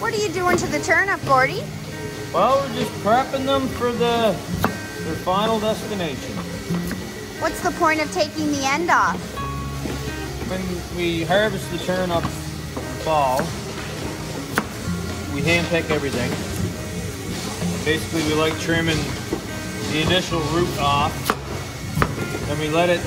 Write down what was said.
what are you doing to the turnip, Gordy? Well, we're just prepping them for the their final destination. What's the point of taking the end off? When we harvest the turnips fall, we hand pick everything. Basically, we like trimming the initial root off. and we let it